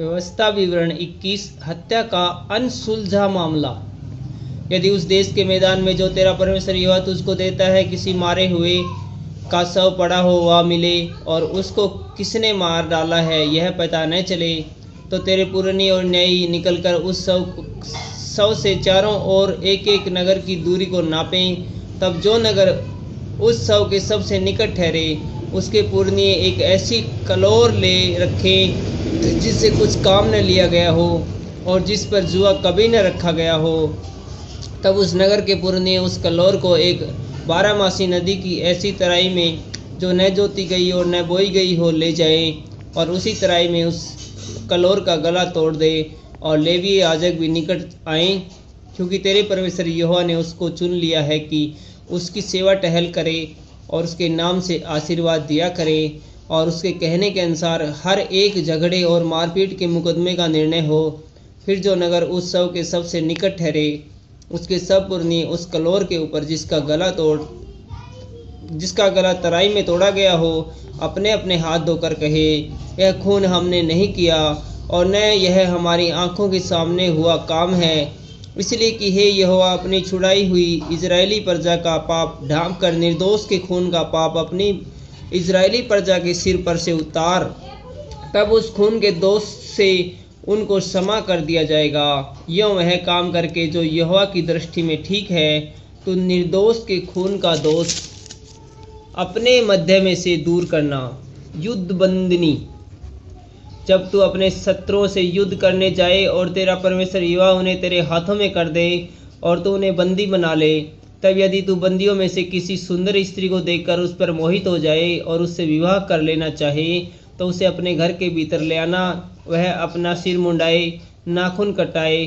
व्यवस्था विवरण 21 हत्या का अनसुलझा मामला। यदि उस देश के मैदान में जो तेरा परमेश्वर यहोवा तुझको देता है, किसी मारे हुए का शव पड़ा हो, वह मिले और उसको किसने मार डाला है, यह पता न चले तो तेरे पुरानी और न्यायी निकलकर उस शव शव से चारों ओर एक एक नगर की दूरी को नापें, तब जो नगर उस शव के सबसे निकट ठहरे उसके पूर्णीय एक ऐसी कलोर ले रखें जिससे कुछ काम न लिया गया हो और जिस पर जुआ कभी न रखा गया हो। तब उस नगर के पुरने उस कलोर को एक बारहमासी नदी की ऐसी तराई में जो न जोती गई और न बोई गई हो ले जाए और उसी तराई में उस कलोर का गला तोड़ दे और लेवी याजक भी निकट आए, क्योंकि तेरे परमेश्वर यहोवा ने उसको चुन लिया है कि उसकी सेवा टहल करे और उसके नाम से आशीर्वाद दिया करें और उसके कहने के अनुसार हर एक झगड़े और मारपीट के मुकदमे का निर्णय हो। फिर जो नगर उस शव के सबसे निकट ठहरे, उसके सब पुरनी उस कलोर के ऊपर जिसका गला तोड़, जिसका गला तराई में तोड़ा गया हो अपने अपने हाथ धोकर कहे, यह खून हमने नहीं किया और न यह हमारी आँखों के सामने हुआ काम है। इसलिए कि हे यहोवा, अपनी छुड़ाई हुई इजरायली प्रजा का पाप ढांप कर, निर्दोष के खून का पाप अपनी इजरायली प्रजा के सिर पर से उतार। तब उस खून के दोष से उनको क्षमा कर दिया जाएगा। यह वह काम करके जो यहोवा की दृष्टि में ठीक है तो निर्दोष के खून का दोष अपने मध्य में से दूर करना। युद्ध बंदनी जब तू अपने शत्रुओं से युद्ध करने जाए और तेरा परमेश्वर युवा उन्हें तेरे हाथों में कर दे और तू उन्हें बंदी बना ले, तब यदि तू बंदियों में से किसी सुंदर स्त्री को देखकर उस पर मोहित हो जाए और उससे विवाह कर लेना चाहे तो उसे अपने घर के भीतर ले आना। वह अपना सिर मुंडाए, नाखून कटाए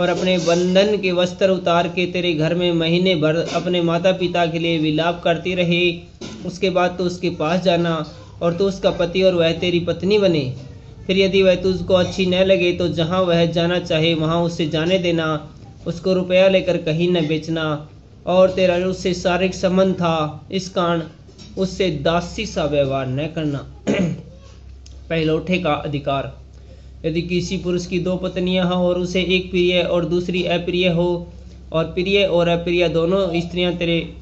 और अपने बंधन के वस्त्र उतार के तेरे घर में महीने भर अपने माता पिता के लिए विलाप करती रहे। उसके बाद तो उसके पास जाना और तो उसका पति और वह तेरी पत्नी बने। फिर यदि वह तुझको अच्छी न लगे तो जहाँ वह जाना चाहे, वहाँ उससे जाने देना। उसको रुपया लेकर कहीं न बेचना। और तेरा उससे शारीरिक संबंध था, इस कारण उससे दासी सा व्यवहार न करना। पहलौठे का अधिकार। यदि किसी पुरुष की दो पत्नियाँ हों और उसे एक प्रिय और दूसरी अप्रिय हो, और प्रिय और अप्रिय दोनों स्त्रियाँ तेरे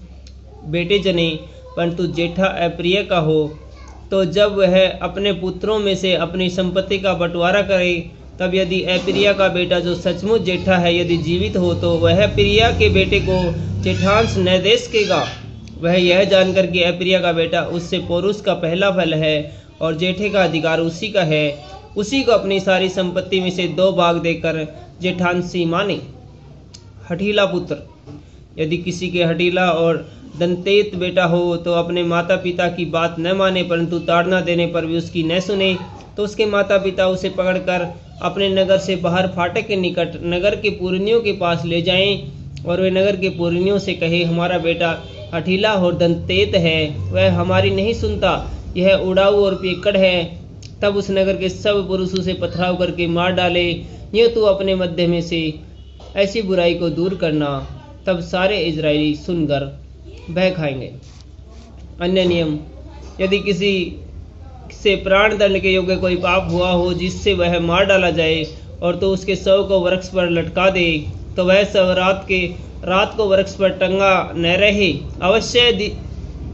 बेटे जने, परंतु जेठा अप्रिय का हो तो जब वह अपने पुत्रों में से अपनी संपत्ति का बंटवारा करे, तब यदि अप्रिया का बेटा जो सचमुच जेठा है यदि जीवित हो तो वह प्रिया के बेटे को जेठांश न दे सकेगा। वह यह जानकर कि अप्रिया का बेटा उससे पुरुष का पहला फल है और जेठे का अधिकार उसी का है। उसी को अपनी सारी संपत्ति में से दो भाग देकर जेठांसी माने। हठीला पुत्र। यदि किसी के हठीला और दंतेत बेटा हो तो अपने माता पिता की बात न माने, परंतु ताड़ना देने पर भी उसकी न सुने तो उसके माता पिता उसे पकड़कर अपने नगर से बाहर फाटक के निकट नगर के पूर्णियों के पास ले जाएँ और वे नगर के पूर्णियों से कहे, हमारा बेटा हठीला और दंतेत है, वह हमारी नहीं सुनता, यह उड़ाऊ और पेकड़ है। तब उस नगर के सब पुरुष उसे पथराव करके मार डाले, ये तो अपने मध्य में से ऐसी बुराई को दूर करना। तब सारे इजरायली सुनकर बह खाएँगे। अन्य नियम यदि किसी से प्राण दंड के योग्य कोई पाप हुआ हो जिससे वह मार डाला जाए और तो उसके शव को वृक्ष पर लटका दे तो वह शव रात के रात को वृक्ष पर टंगा न रहे। अवश्य दि,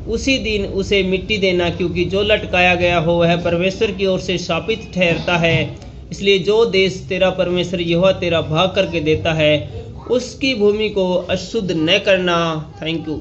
उसी दिन उसे मिट्टी देना क्योंकि जो लटकाया गया हो वह परमेश्वर की ओर से शापित ठहरता है। इसलिए जो देश तेरा परमेश्वर यह तेरा भाग करके देता है उसकी भूमि को अशुद्ध न करना। Thank you